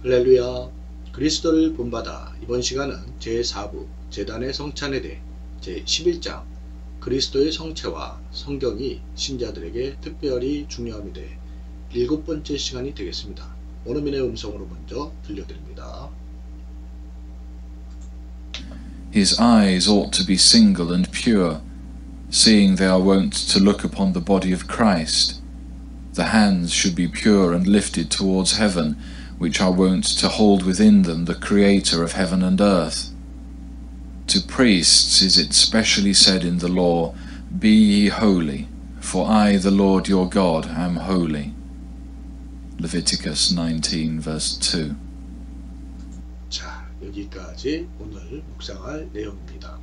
할렐루야 그리스도를 본받아 이번 시간은 제4부 재단의 성찬에 대해 제11장 그리스도의 성체와 성경이 신자들에게 특별히 중요함에 대해 일곱 번째 시간이 되겠습니다. 원어민의 음성으로 먼저 들려드립니다. His eyes ought to be single and pure, seeing they are wont to look upon the body of Christ. The hands should be pure and lifted towards heaven, which are wont to hold within them the Creator of heaven and earth. To priests is it specially said in the law, Be ye holy, for I, the Lord your God, am holy. Leviticus 19, verse 2. 자, 여기까지 오늘 묵상할 내용입니다.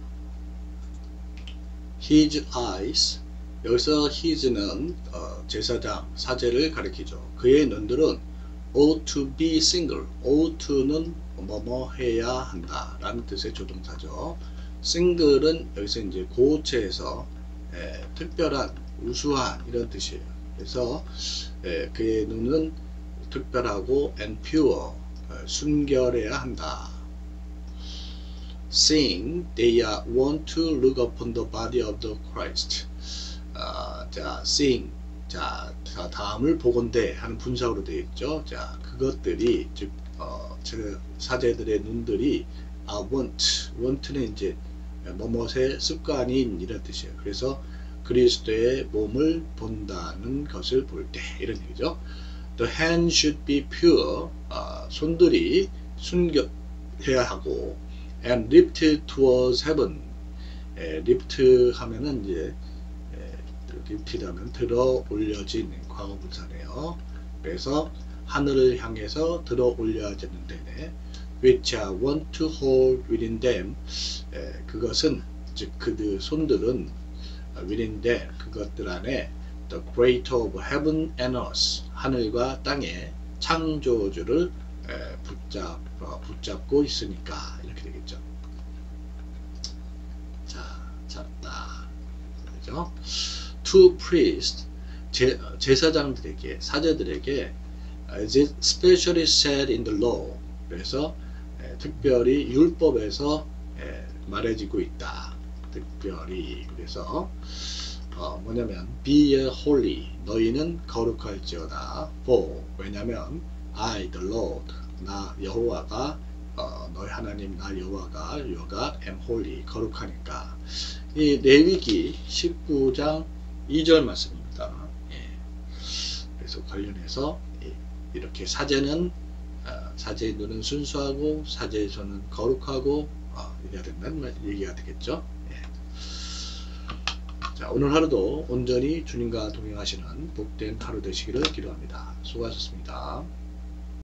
His eyes 여기서 his는 어, 제사장 사제를 가리키죠. 그의 눈들은 ought to be single. ought to는 뭐뭐 해야 한다 라는 뜻의 조동사죠. single은 여기서 이제 고체에서 에, 특별한 우수한 이런 뜻이에요. 그래서 에, 그의 눈은 특별하고 and pure 어, 순결해야 한다. Seeing they are want to look upon the body of the Christ. 아, 자, seeing 자, 자, 다음을 보건대 하는 분사로 되어 있죠. 자, 그것들이 즉 어, 사제들의 눈들이 아, want, want는 이제 뭐뭇의 습관인 이런 뜻이에요. 그래서 그리스도의 몸을 본다는 것을 볼 때 이런 얘기죠. The hand should be pure. 아, 손들이 순결해야 하고 and lifted towards heaven. 에, lift 하면은 이제 리프트하면 들어 올려진 과거 분사네요. 그래서 하늘을 향해서 들어 올려지는데 which are want to hold within them 에, 그것은 즉 그들 손들은 within them 그것들 안에 the creator of heaven and earth 하늘과 땅의 창조주를 에, 붙잡, 어, 붙잡고 있으니까 이렇게 되겠죠. 자, 잡다. 그죠? To priest 제, 제사장들에게 사제들에게 is it specially said in the law. 그래서 에, 특별히 율법에서 에, 말해지고 있다. 특별히. 그래서 어, 뭐냐면 be ye holy. 너희는 거룩할지어다. for. 왜냐면 I the Lord 나 여호와가 어, 너희 하나님 나 여호와가 God am holy. 거룩하니까. 이 레위기 19장 2절 말씀입니다. 예. 그래서 관련해서 예. 이렇게 사제는 어, 사제의 눈은 순수하고 사제의 손은 거룩하고 어, 이래야 된다는 얘기가 되겠죠. 예. 자 오늘 하루도 온전히 주님과 동행하시는 복된 하루 되시기를 기도합니다. 수고하셨습니다.